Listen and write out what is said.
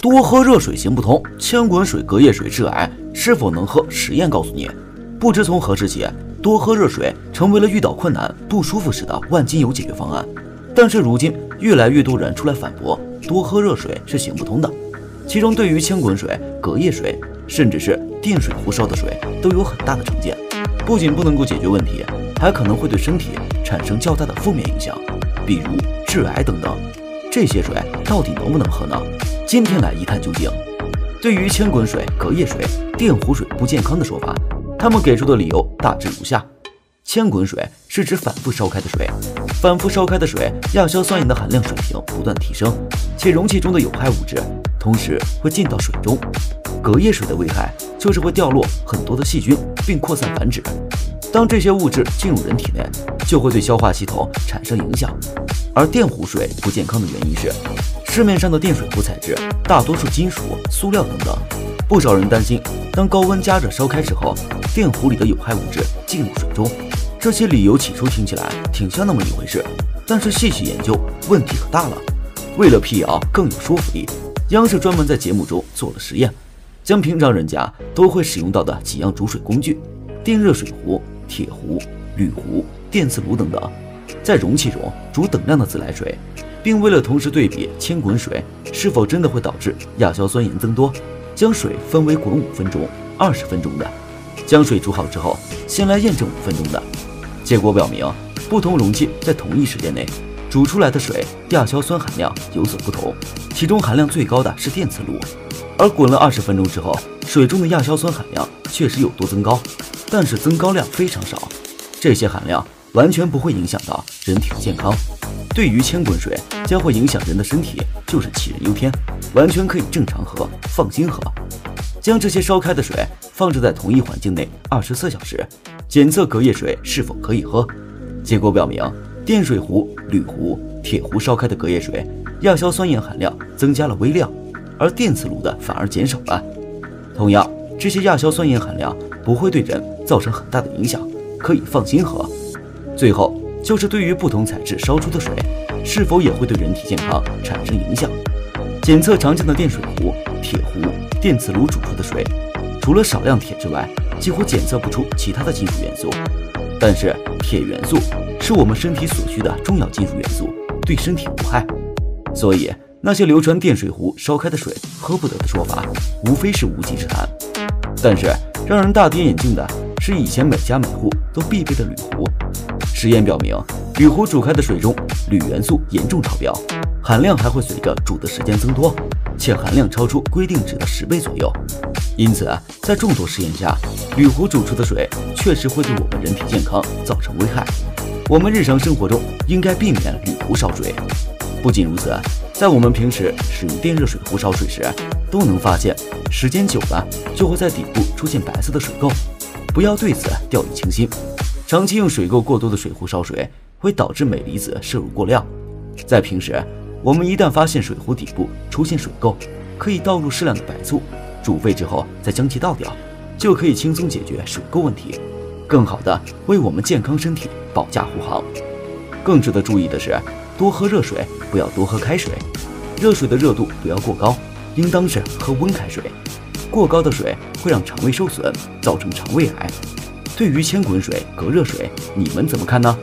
多喝热水行不通，千滚水隔夜水致癌，是否能喝？实验告诉你。不知从何时起，多喝热水成为了遇到困难不舒服时的万金油解决方案。但是如今，越来越多人出来反驳，多喝热水是行不通的。其中，对于千滚水、隔夜水，甚至是电水壶烧的水，都有很大的成见。不仅不能够解决问题，还可能会对身体产生较大的负面影响，比如致癌等等。这些水到底能不能喝呢？今天来一探究竟。对于千滚水、隔夜水、电壶水不健康的说法，他们给出的理由大致如下：千滚水是指反复烧开的水，反复烧开的水，亚硝酸盐的含量水平不断提升，且容器中的有害物质同时会进到水中。隔夜水的危害就是会掉落很多的细菌，并扩散繁殖。当这些物质进入人体内，就会对消化系统产生影响。而电壶水不健康的原因是。市面上的电水壶材质大多数金属、塑料等等，不少人担心，当高温加热烧开之后，电壶里的有害物质进入水中。这些理由起初听起来挺像那么一回事，但是细细研究，问题可大了。为了辟谣更有说服力，央视专门在节目中做了实验，将平常人家都会使用到的几样煮水工具——电热水壶、铁壶、铝壶、电磁炉等等，在容器中煮等量的自来水。并为了同时对比千滚水是否真的会导致亚硝酸盐增多，将水分为滚五分钟、二十分钟的，将水煮好之后，先来验证五分钟的。结果表明，不同容器在同一时间内煮出来的水亚硝酸含量有所不同，其中含量最高的是电磁炉，而滚了二十分钟之后，水中的亚硝酸含量确实有多增高，但是增高量非常少，这些含量完全不会影响到人体的健康。对于千滚水将会影响人的身体，就是杞人忧天，完全可以正常喝，放心喝。将这些烧开的水放置在同一环境内二十四小时，检测隔夜水是否可以喝。结果表明，电水壶、铝壶、铁壶烧开的隔夜水亚硝酸盐含量增加了微量，而电磁炉的反而减少了。同样，这些亚硝酸盐含量不会对人造成很大的影响，可以放心喝。最后。就是对于不同材质烧出的水，是否也会对人体健康产生影响？检测常见的电水壶、铁壶、电磁炉煮出的水，除了少量铁之外，几乎检测不出其他的金属元素。但是铁元素是我们身体所需的重要金属元素，对身体无害。所以那些流传电水壶烧开的水喝不得的说法，无非是无稽之谈。但是让人大跌眼镜的是，以前每家每户都必备的铝壶。实验表明，铝壶煮开的水中铝元素严重超标，含量还会随着煮的时间增多，且含量超出规定值的十倍左右。因此，在众多实验下，铝壶煮出的水确实会对我们人体健康造成危害。我们日常生活中应该避免铝壶烧水。不仅如此，在我们平时使用电热水壶烧水时，都能发现时间久了就会在底部出现白色的水垢，不要对此掉以轻心。长期用水垢过多的水壶烧水，会导致镁离子摄入过量。在平时，我们一旦发现水壶底部出现水垢，可以倒入适量的白醋，煮沸之后再将其倒掉，就可以轻松解决水垢问题，更好的为我们健康身体保驾护航。更值得注意的是，多喝热水，不要多喝开水。热水的热度不要过高，应当是喝温开水。过高的水会让肠胃受损，造成肠胃癌。对于千滚水、隔热水，你们怎么看呢？